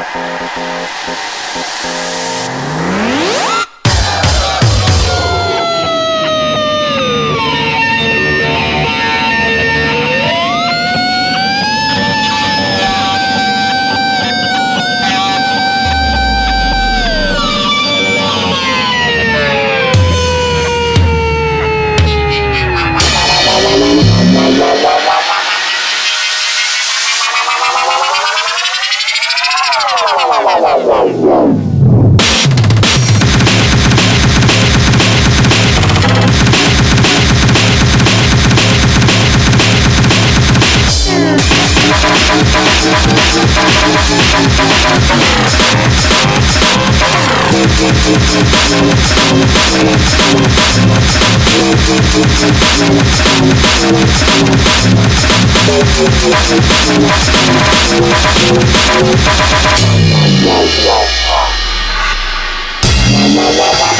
うん。Wow, wow, wow.